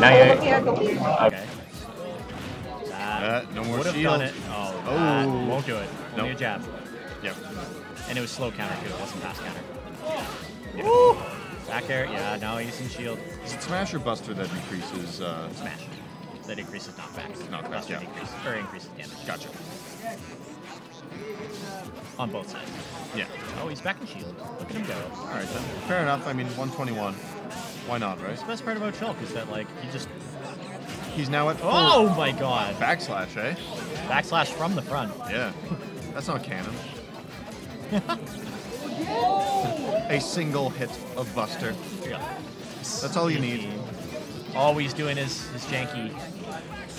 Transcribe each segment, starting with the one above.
98. Okay. Uh, no more shield. done it. Oh, that won't do it. Only nope. jab. Yep. And it was slow counter too. It wasn't fast counter. Woo! Back air. Yeah. Now he's in shield. Is it smash or buster that increases? Uh... Smash. That increases knockback. Knockback. Yeah. decreases or increases damage. Gotcha. On both sides. Yeah. Oh, he's back in shield. Look at him go. All right then. Fair enough. I mean, 121. Why not, right? The best part about Shulk is that like he just. He's now at full Oh my god! backslash, eh? Backslash from the front. Yeah. That's not canon. A single hit of Buster. Yeah. That's all you need. All he's doing is is janky.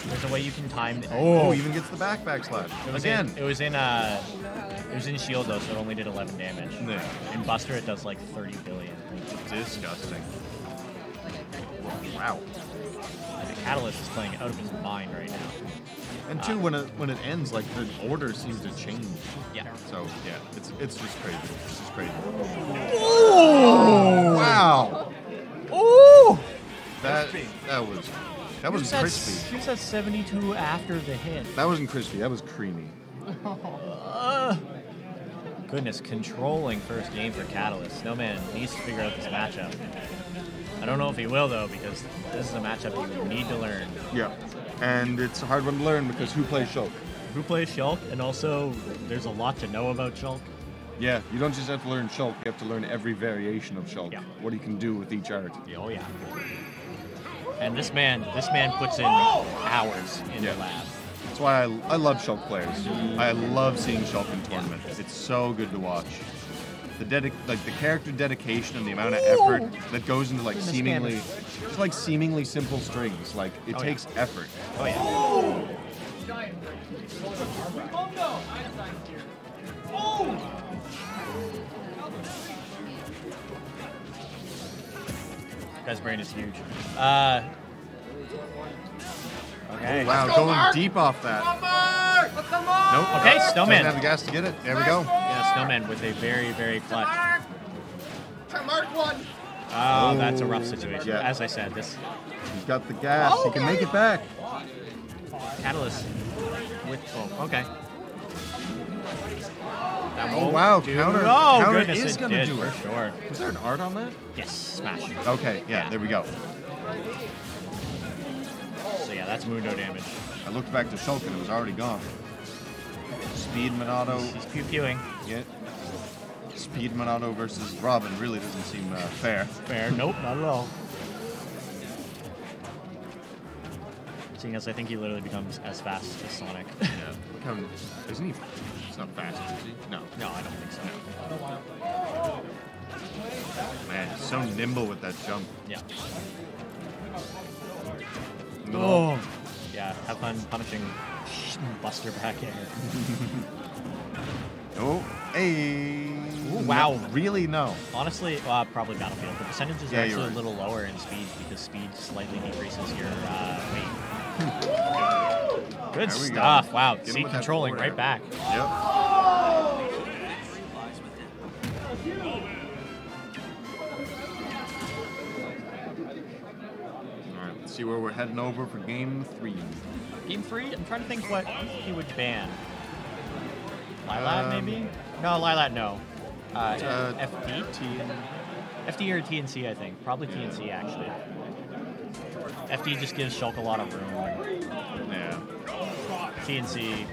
There's a way you can time. Oh, even gets the back backslash. It was Again. In, it was in uh, it was in shield though, so it only did 11 damage. Yeah. In Buster, it does like 30 billion. Disgusting. Wow. The Catalyst is playing out of his mind right now. And two, when it when it ends, like the order seems to change. Yeah. So yeah, it's it's just crazy. It's just crazy. Oh wow! Ooh! That that was that wasn't Shoots at- crispy. Shoots at 72 after the hit. That wasn't crispy. That was creamy. Uh, goodness, controlling first game for Catalyst. Snowman needs to figure out this matchup. I don't know if he will though, because this is a matchup you need to learn. Yeah. And it's a hard one to learn because who plays Shulk? Who plays Shulk, and also there's a lot to know about Shulk. Yeah, you don't just have to learn Shulk, you have to learn every variation of Shulk. Yeah. What he can do with each art. Oh yeah. And this man, this man puts in hours in Yeah. the lab. That's why I, I love Shulk players. I love seeing Shulk in tournaments. It's so good to watch. The dedic- like the character dedication and the amount of effort that goes into like Goodness seemingly damage. just like seemingly simple strings. Like it Oh, yeah. takes effort. Oh yeah. Oh! Guy's brain is huge. Uh, okay. Wow, going deep off that. Nope. Okay, Doesn't have the gas to get it. There we go. Yeah, Snowman with a very, very clutch. Mark one. Oh, that's a rough situation. Yeah. As I said, this He's got the gas. He can make it back. Catalyst with. Oh, okay. That Oh wow, do- counter. Oh, counter goodness, is gonna did do for sure. Was there an art on that? Yes, smash. Okay, yeah, Yeah. there we go. So yeah, that's Monado damage. I looked back to Shulk and it was already gone. Speed Monado. He's pew pewing. Yeah. Speed Monado versus Robin really doesn't seem uh, fair. Fair. Nope, not at all. Seeing as I think he literally becomes as fast as Sonic. Yeah. Look how isn't he? It's not fast, is he? No. no, I don't think so. Man, he's so nimble with that jump. Yeah. No. Yeah, have fun punishing Buster back air. Oh, hey. wow. No, really? No. Honestly, uh, probably Battlefield. The percentages Yeah, are actually right. a little lower in speed because speed slightly decreases your uh, weight. Good we go. stuff. Wow. See, controlling right back. Yep. See where we're heading over for game three. Game three. I'm trying to think what he would ban. Lylat Um, maybe? No, Lylat no. Uh, Uh, FD? FD or TNC, I think. Probably TNC actually. FD just gives Shulk a lot of room. Yeah. TNC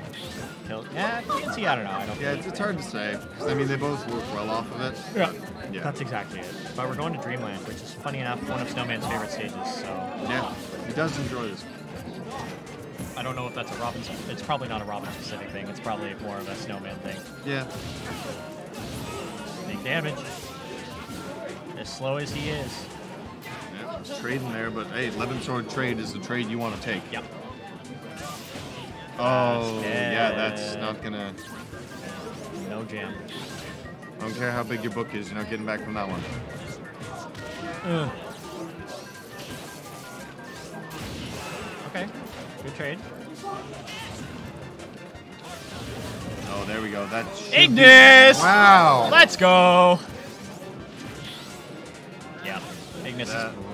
kill. Yeah, TNC. I don't know. I don't. Yeah, it's, it's hard to say. I mean, they both work well off of it. Yeah. Yeah. That's exactly it. But we're going to Dreamland, which is funny enough one of Snowman's favorite stages. So Yeah. He does enjoy this. I don't know if that's a Robin. It's probably not a Robin specific thing. It's probably more of a Snowman thing. Yeah. Big damage. As slow as he is. Yeah. It's trading there, but hey, Levin sword trade is the trade you want to take. Yep. Oh, That's yeah, that's not gonna. No jam. I don't care how big your book is, you're not getting back from that one. Ugh. Okay. Good trade. Oh, there we go. That should be- Ignis! Wow. Let's go! Yeah. Ignis That- is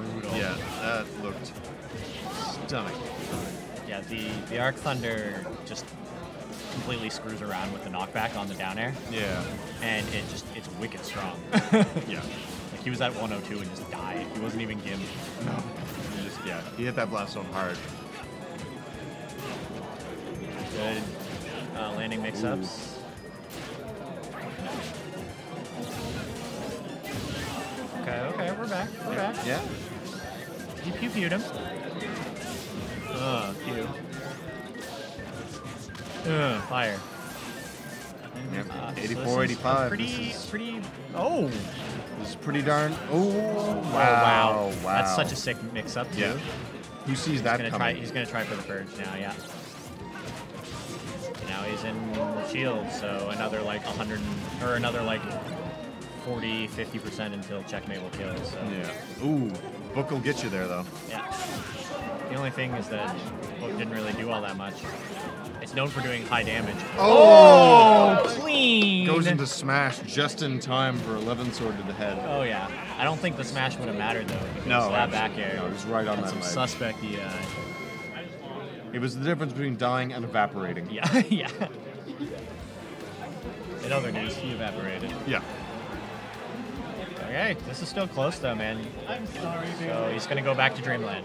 Yeah, the, the Arcthunder just completely screws around with the knockback on the down air, Yeah. and it just, it's wicked strong. Yeah. Like he was at 102 and just died. He wasn't even gimped. He just yeah, he hit that blast zone hard. Good uh, landing mix-ups. Okay, okay, we're back. We're back. Yeah. You pew pewed him. Ugh, fire. Yep. Uh, so this 84, is a 85. Pretty, pretty. Oh, this is pretty darn. Oh, wow. Oh, wow. Wow. That's such a sick mix-up too. Yeah. Who sees He's that gonna coming? try. He's gonna try for the purge now. Yeah. Now he's in shield, so another like 100 or another like 40, 50 percent until checkmate will kill. So Yeah. Ooh, book will get you there though. yeah. The only thing is that book didn't really do all that much. It's known for doing high damage. Oh! oh! clean. Goes into smash just in time for Levin sword to the head. Oh yeah. I don't think the smash would have mattered though. No, that back air. no, it was right on that some ledge. suspect. Yeah. It was the difference between dying and evaporating. Yeah. yeah. In other news, he evaporated. Yeah. Okay, this is still close though, man. I'm sorry. So he's gonna go back to Dreamland.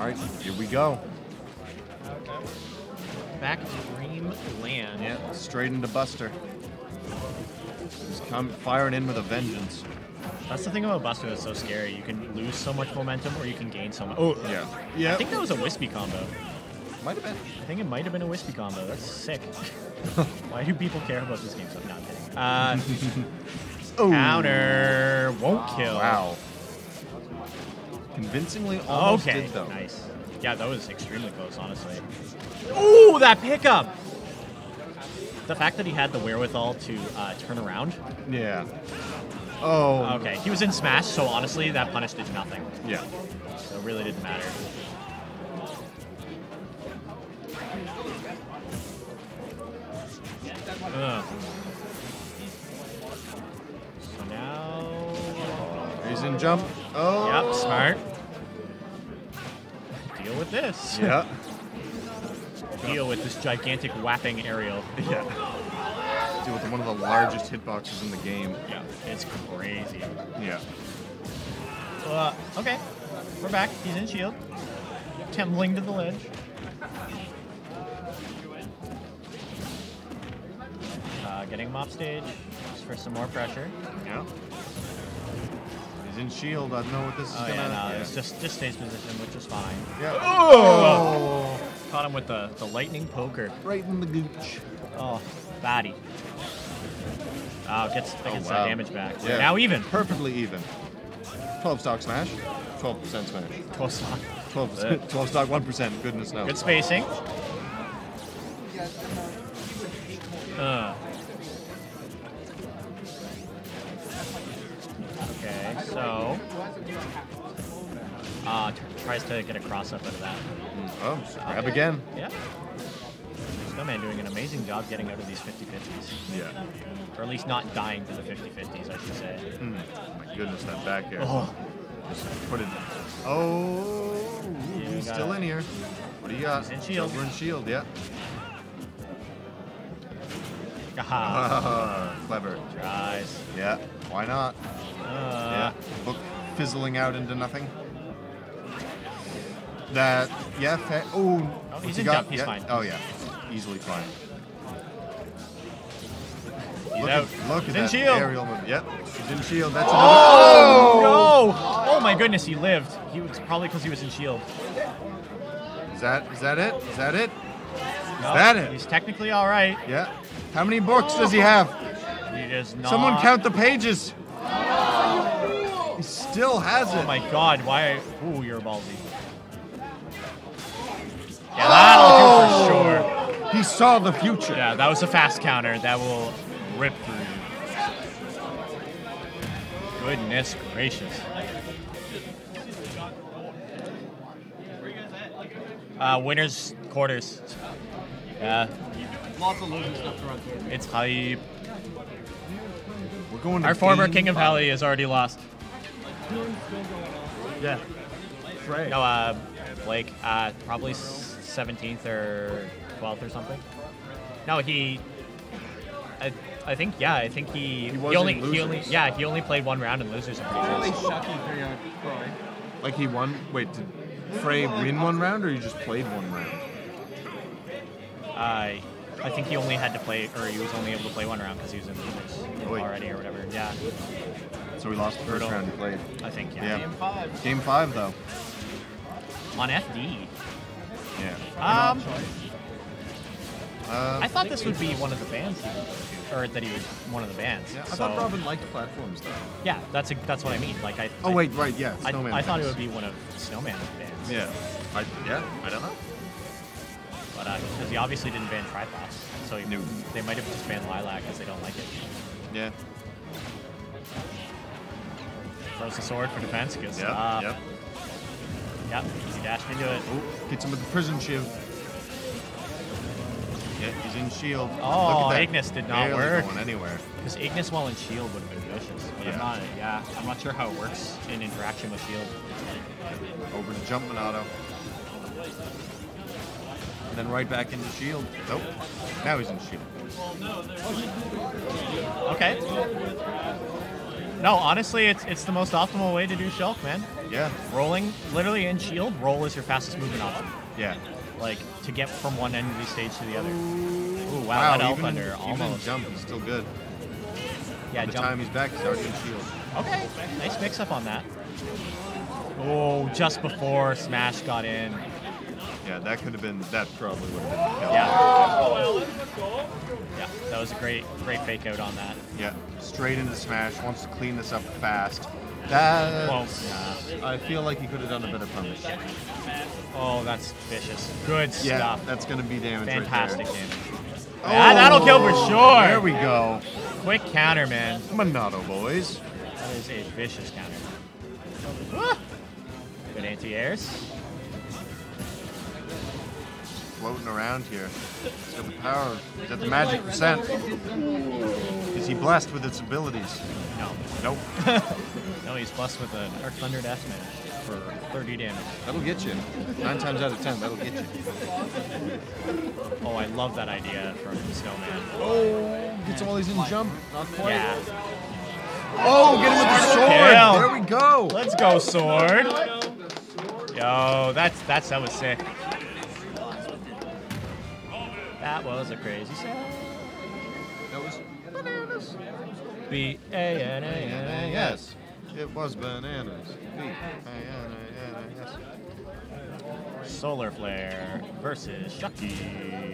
All right, here we go. Back to Dreamland. Yeah, straight into Buster. He's come firing in with a vengeance. That's the thing about Buster that's so scary. You can lose so much momentum, or you can gain so much. Oh, Yeah. yeah. I think that was a wispy combo. might have been. I think it might have been a wispy combo. That's sick. Why do people care about this game? So much? Not kidding. Uh, Oh. counter won't kill. Wow. Convincingly almost okay, did though. nice. Yeah, that was extremely close, honestly. Ooh, that pickup! The fact that he had the wherewithal to uh, turn around. Yeah. Oh. Okay, he was in Smash, so honestly, that punish did nothing. Yeah. So it really didn't matter. Ugh. So now. He's in jump. Oh. Yep, smart. Deal with this. Yeah. Deal with this gigantic whapping aerial. yeah. Deal with one of the largest hitboxes in the game. Yeah, it's crazy. Yeah. Uh, okay, we're back. He's in shield. Tumbling to the ledge. Uh, getting him off stage just for some more pressure. Yeah. He's in shield. I don't know what this is Oh gonna. yeah, no, yeah. it's just just stays position, which is fine. Yeah. Oh! Caught him with the the lightning poker. Right in the gooch. Oh, batty. Oh, gets Oh, wow. damage back. Yeah. now even. Perfectly even. 12 stock smash. 12% smash. Close stock. 12, 12 stock 1%. Goodness no. Good spacing. Uh. So. Uh, tries to get a cross up out of that. Oh, grab again. Yeah. Snowman doing an amazing job getting out of these 50-50s. Yeah. Or at least not dying to the 50-50s, I should say. Mm, my goodness, that back air. Oh, Just put it. Oh, Yeah, he's still in here. What do you got? He's in shield. Silver and shield, yeah. aha. Clever. Tries. Yeah. Why not? Uh, yeah. Book fizzling out into nothing. That. Yeah. Fa- oh. he's he in got? jump, he's Yeah. fine. Oh yeah. Easily fine. He's look out. At, look He's at in that shield. aerial move. Yep. He's in shield. That's Oh, no! Oh my goodness, he lived. He was probably because he was in shield. Is that? Is that it? Is that it? Is No, that it? He's technically all right. Yeah. How many books does he have? He does not. Someone count the pages. He still has it. Oh my god, why? Ooh, you're ballsy. Yeah, that'll do for sure. He saw the future. Yeah, that was a fast counter. That will rip through you. Goodness gracious. Uh, winners quarters. Yeah, Lots of losing stuff to run through. it's hype. We're going. To Our former King of five. is already lost. Yeah. Trey. No, uh, Blake, uh, probably 17th or 12th or something. No, he. I, I think yeah. I think he. He was he only in he only yeah he only played one round in losers. I'm pretty sure. Really shucky for your Troy. Like he won. Wait, did Frey win one round, or he just played one round? I I think he only had to play, or he was only able to play one round because he was in losers already or whatever. Yeah, So we lost the first Brutal. round he played. I think yeah. Yeah. Game five. Game five though. On FD. Yeah. Um, Uh, I thought this would be one of the bands he would go to, or that he was one of the bands. yeah, I so, thought Robin liked platforms though. Yeah, that's a, that's what I mean. Like I. Oh I- wait, right, yeah. I, Snowman I thought it would be one of Snowman's bands. Yeah. I yeah. I don't know. But because he obviously didn't ban Tripass, so he, No. they might have just banned Lylat because they don't like it. Yeah. Throws the sword for defense. Good Yep. stuff. Yep. Yep. He dashed into it. Oh, hits him with the prison shield. Yeah, he's in shield. Oh, Look at oh, that. Ignis did not Barely work. Going anywhere. Because Ignis while in shield would have been vicious. But Yeah. I'm not. Yeah, I'm not sure how it works in interaction with shield. Over to jump Monado. And then right back into shield. Nope. Now he's in shield. Okay. No, honestly, it's it's the most optimal way to do Shulk, man. Yeah. Rolling, literally in shield, roll is your fastest movement option. Yeah. Like to get from one end of the stage to the other. Ooh, wow, Wow, that Elf even, Thunder even almost. jump is still good. Yeah, By the jump. time he's back, he's already in shield. Okay, nice mix up on that. Oh, just before Smash got in. Yeah, that could have been. That probably would have been. Kill. Yeah. Yeah, that was a great, great fake out on that. Yeah. Straight into smash. Wants to clean this up fast. That. Close. Yeah. I feel like he could have done a better punish. Oh, that's vicious. Good Yeah, stuff. that's gonna be damage Fantastic right damage. Yeah, that'll kill for sure. There we go. Quick counter, man. Monado boys. That is a vicious counter. Ah! Good anti-airs. Floating around here. He's got the power. He's got the magic percent. Is he blessed with its abilities? No. Nope. No, he's blessed with an Arcthunder Death Smash for 30 damage. That'll get you. Nine times out of ten, that'll get you. Oh, I love that idea from Snowman. Oh, gets all he's in jump. Not quite. Yeah. Oh, get him with the sword. Kill. There we go. Let's go, sword. Yo, that's that's that was sick. That was a crazy set. That was bananas. B A N A N A S. It was bananas. B-A-N-A-N-A-S. Solar Flare versus Shucky.